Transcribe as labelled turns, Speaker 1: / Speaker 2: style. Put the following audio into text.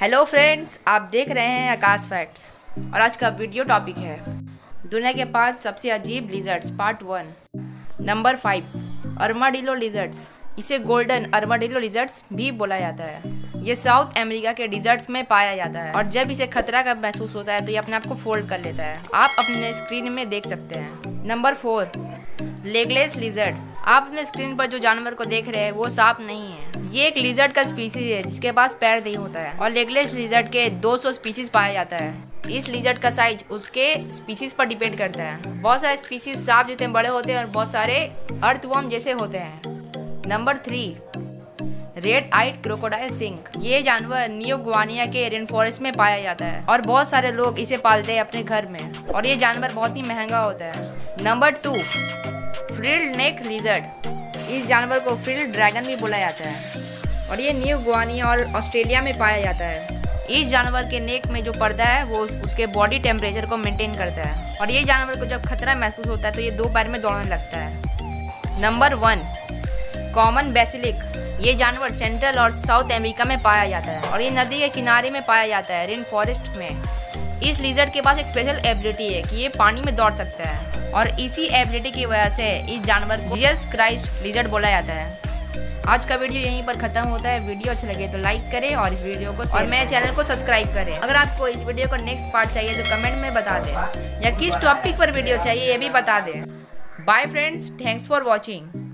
Speaker 1: Hello friends आप देख रहे हैं आकाश फैक्ट्स और आज का वीडियो टॉपिक है दुनिया के पाँच सबसे अजीब lizards part one number five armadillo lizards इसे गोल्डन अर्माडिलो लिजर्ट्स भी बोला जाता है। ये साउथ अमेरिका के डिजर्ट्स में पाया जाता है। और जब इसे खतरा का महसूस होता है तो ये अपने आप को फोल्ड कर लेता है। आप अपने स्क्रीन में देख सकते हैं। नंबर फोर लेगलेस लिजर्ड आप अपने स्क्रीन पर जो जानवर को देख रहे हैं, वो सांप नहीं है। ये एक लिजर्ड का स्पीसीज है, जिसके पास पैर नहीं होता है। और लेगलेस लिजर्ड के 200 स्पीसीज पाया जाता है। इस लिजर्ड का साइज़ उसके स्पीसीज पर डिपेंड करता है। बहुत सारे स्पीसीज सांप जितने बड़े होते हैं और बहुत सारे अर्थवॉर्म जैसे होते हैं। Number three red eyed crocodile skink ये जानवर न्यू ग्वानिया के रेन फॉरेस्ट में पाया जाता है। और बहुत सारे लोग इसे पालते हैं अपने घर में। और ये जानवर बहुत ही महँगा होता है। Number two frilled neck lizard. इस जानवर को फ्रिल्ड ड्रैगन भी बोला जाता है। और ये न्यू गुआनिया और ऑस्ट्रेलिया में पाया जाता है। इस जानवर के नेक में जो पर्दा है, वो उसके बॉडी टेम्परेचर को मेंटेन करता है। और ये जानवर को जब खतरा महसूस होता है तो ये दो पैर में दौड़ने लगता है। Number one, common basilisk. ये जानवर सेंट्रल और साउथ अमेरिका में पाया जाता है। और ये नदी के किनारे में पाया जाता है, रेन फॉरेस्ट में। इस लिजर्ड के पास एक स्पेशल एबिलिटी है कि ये पानी में दौड़ सकता है। और इसी एबिलिटी की वजह से इस जानवर को क्राइस्ट लिजर्ड बोला जाता है। आज का वीडियो यहीं पर खत्म होता है। वीडियो अच्छा लगे तो लाइक करें और इस वीडियो को और मेरे चैनल को सब्सक्राइब करें। अगर आपको इस वीडियो का नेक्स्ट पार्ट चाहिए तो कमेंट में बता दें। या किस टॉपिक पर वीडियो चाहिए ये भी बता दें। Bye friends thanks for watching